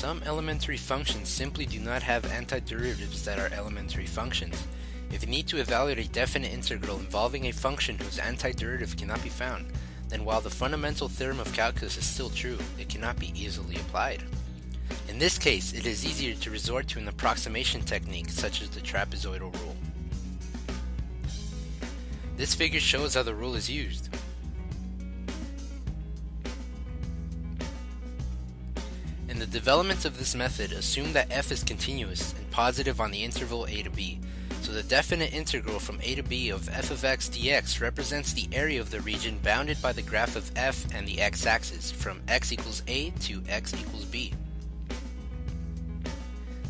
Some elementary functions simply do not have antiderivatives that are elementary functions. If you need to evaluate a definite integral involving a function whose antiderivative cannot be found, then while the fundamental theorem of calculus is still true, it cannot be easily applied. In this case, it is easier to resort to an approximation technique such as the trapezoidal rule. This figure shows how the rule is used. The development of this method, assume that f is continuous and positive on the interval a to b, so the definite integral from a to b of f of x dx represents the area of the region bounded by the graph of f and the x-axis from x equals a to x equals b.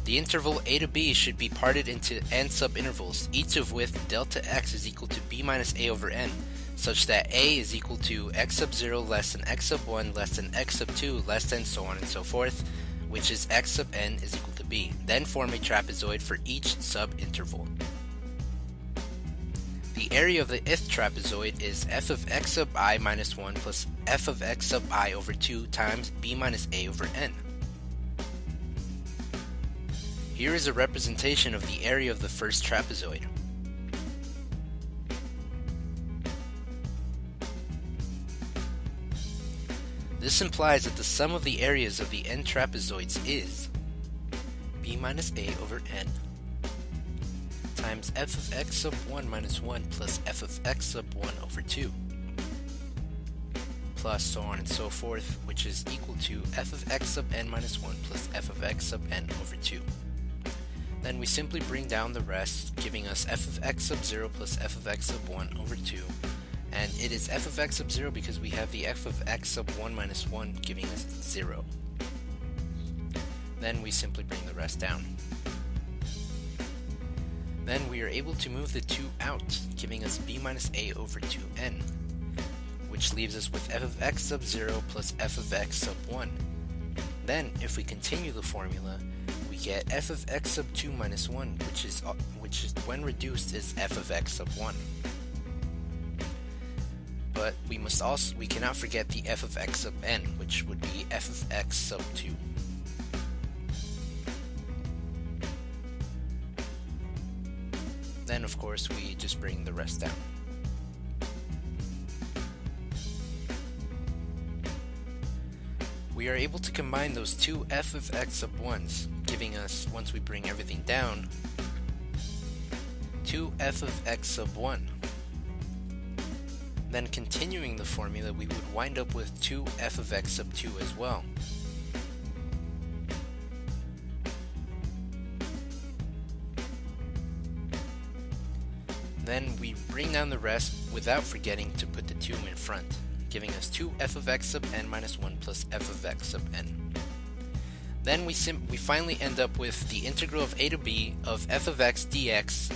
The interval a to b should be parted into n subintervals, each of which delta x is equal to b minus a over n, such that a is equal to x sub 0 less than x sub 1 less than x sub 2 less than so on and so forth, which is x sub n is equal to b. Then form a trapezoid for each sub-interval. The area of the ith trapezoid is f of x sub i minus 1 plus f of x sub i over 2 times b minus a over n. Here is a representation of the area of the first trapezoid. This implies that the sum of the areas of the n trapezoids is b minus a over n times f of x sub 1 minus 1 plus f of x sub 1 over 2 plus so on and so forth, which is equal to f of x sub n minus 1 plus f of x sub n over 2. Then we simply bring down the rest, giving us f of x sub 0 plus f of x sub 1 over 2. And it is f of x sub 0 because we have the f of x sub 1 minus 1 giving us 0. Then we simply bring the rest down. Then we are able to move the 2 out, giving us b minus a over 2n, which leaves us with f of x sub 0 plus f of x sub 1. Then, if we continue the formula, we get f of x sub 2 minus 1, which is uh, which is when reduced is f of x sub 1. But we must also we cannot forget the f of x sub n, which would be f of x sub 2. Then of course we just bring the rest down. we are able to combine those two f of x sub 1's, giving us, once we bring everything down, 2f of x sub 1. Then continuing the formula, we would wind up with 2f of x sub 2 as well. Then we bring down the rest without forgetting to put the 2 in front giving us 2 f of x sub n minus 1 plus f of x sub n. Then we, we finally end up with the integral of a to b of f of x dx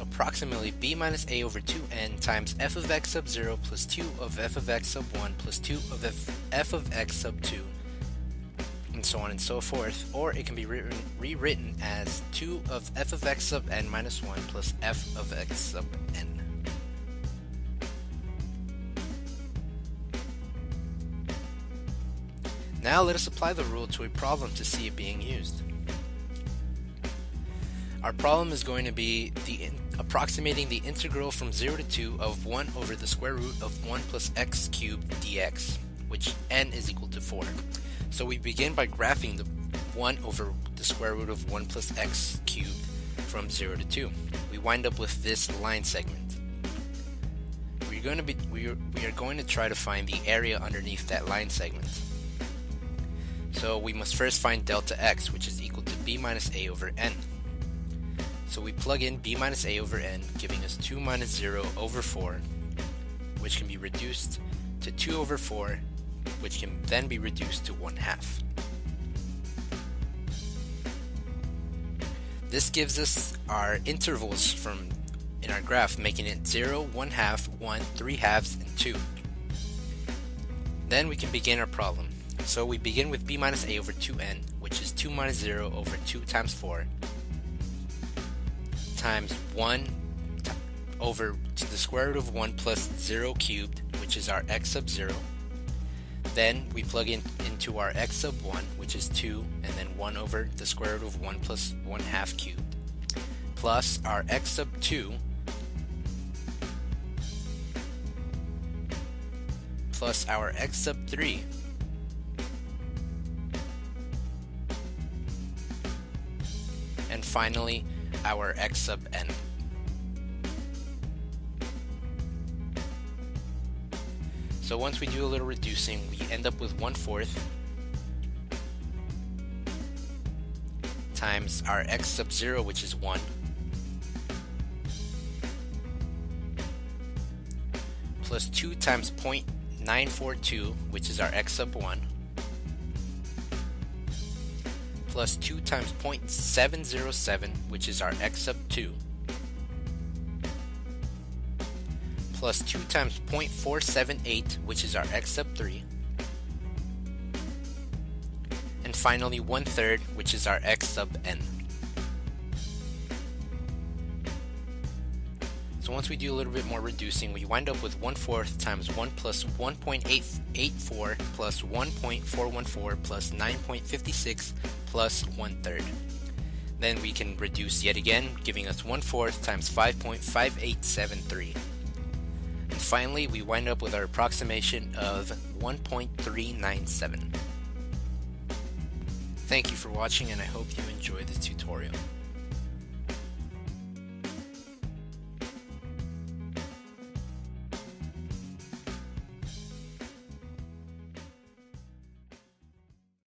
approximately b minus a over 2n times f of x sub 0 plus 2 of f of x sub 1 plus 2 of f, f of x sub 2 and so on and so forth, or it can be rewritten as 2 of f of x sub n minus 1 plus f of x sub n. Now let us apply the rule to a problem to see it being used. Our problem is going to be the in, approximating the integral from 0 to 2 of 1 over the square root of 1 plus x cubed dx, which n is equal to 4. So we begin by graphing the 1 over the square root of 1 plus x cubed from 0 to 2. We wind up with this line segment. We're going to be we are, we are going to try to find the area underneath that line segment. So we must first find delta x, which is equal to b minus a over n. So we plug in b minus a over n, giving us 2 minus 0 over 4, which can be reduced to 2 over 4, which can then be reduced to 1 half. This gives us our intervals from in our graph, making it 0, 1 half, 1, 3 halves, and 2. Then we can begin our problem. So we begin with b minus a over 2n, which is 2 minus 0 over 2 times 4, times 1 over to the square root of 1 plus 0 cubed, which is our x sub 0. Then we plug in into our x sub 1, which is 2, and then 1 over the square root of 1 plus 1 half cubed, plus our x sub 2, plus our x sub 3, and finally our x sub n. So once we do a little reducing, we end up with 1 fourth times our x sub 0, which is 1, plus 2 times 0.942, which is our x sub 1, plus 2 times 0.707, which is our x sub 2, plus 2 times 0.478, which is our x sub 3, and finally 1 third, which is our x sub n. So once we do a little bit more reducing, we wind up with 1 fourth times 1 plus 1.884 plus 1.414 plus 9.56 plus 1 third. Then we can reduce yet again, giving us 1 fourth times 5.5873 And finally, we wind up with our approximation of 1.397. Thank you for watching and I hope you enjoyed this tutorial.